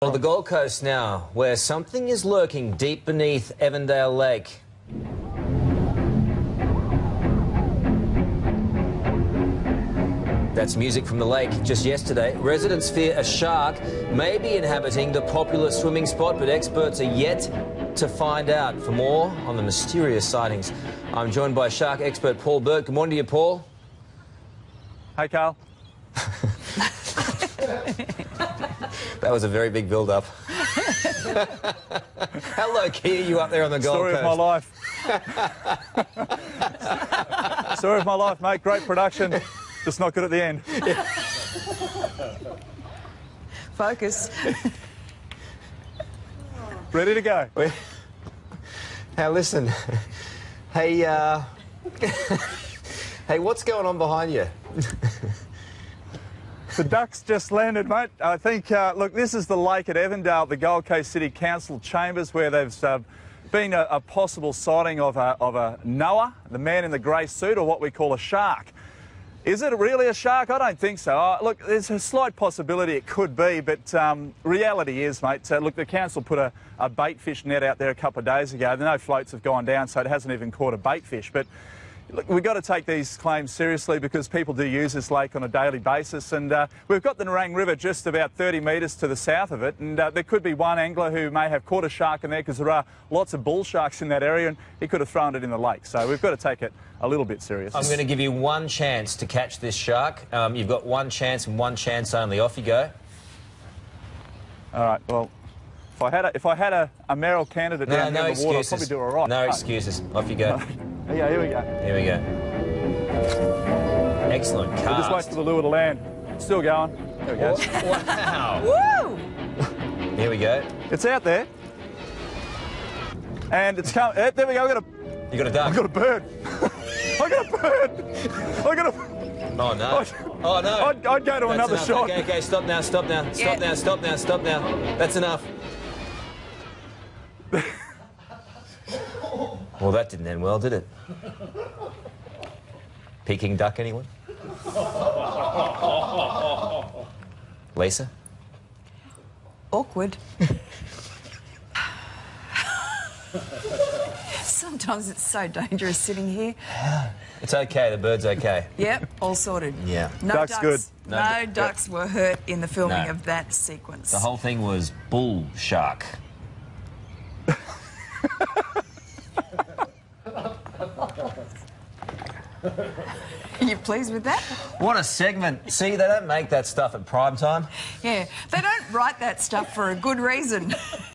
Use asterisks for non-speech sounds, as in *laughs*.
Well, the Gold Coast now, where something is lurking deep beneath Evandale Lake. That's music from the lake. Just yesterday, residents fear a shark may be inhabiting the popular swimming spot, but experts are yet to find out. For more on the mysterious sightings, I'm joined by shark expert Paul Burke. Good morning to you, Paul. Hi, Carl. *laughs* That was a very big build-up. *laughs* How low key are you up there on the Gold Story Coast? of my life. *laughs* Story of my life, mate. Great production. Just not good at the end. *laughs* Focus. Ready to go. We- Now listen, hey, uh, hey, what's going on behind you? The ducks just landed, mate. I think, uh, look, this is the lake at Evandale, the Gold Coast City Council chambers, where there's uh, been a, a possible sighting of a, of a Noah, the man in the grey suit, or what we call a shark. Is it really a shark? I don't think so. Uh, look, there's a slight possibility it could be, but um, reality is, mate, uh, look, the council put a, a bait fish net out there a couple of days ago. No floats have gone down, so it hasn't even caught a bait fish. But look, we've got to take these claims seriously because people do use this lake on a daily basis. And uh, we've got the Nerang River just about 30 metres to the south of it. And uh, there could be one angler who may have caught a shark in there because there are lots of bull sharks in that area and he could have thrown it in the lake. So we've got to take it a little bit serious. I'm going to give you one chance to catch this shark. Um, you've got one chance and one chance only. Off you go. All right, well, if I had a, if I had a, a Merrill candidate No, down no in the water, I'd probably do all right. No excuses. Off you go. *laughs* Yeah, here we go. Here we go. Excellent We'll just wait cast. for the lure to land. Still going. There we go. Wow. Woo! Here we go. It's out there. And it's come. eh, there we go. I got a, You got a duck. I got a bird. *laughs* I got a bird. I got a. Oh no. Oh no. I'd, I'd go to That's another enough. shot. Okay, okay, stop now, stop now, stop Yeah. now, stop now, stop now. That's enough. Well, that didn't end well, did it? Peking duck, anyone? Lisa? Awkward. *laughs* Sometimes it's so dangerous sitting here. It's okay, the bird's okay. Yep, all sorted. Yeah. No Duck's ducks. good. No, No du- ducks were hurt in the filming No. of that sequence. The whole thing was bull shark. *laughs* Are *laughs* you pleased with that? What a segment. See, they don't make that stuff at prime time. Yeah. They don't write that stuff for a good reason. *laughs*